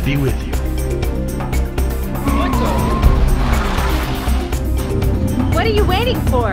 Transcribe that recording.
God's be with you. What are you waiting for?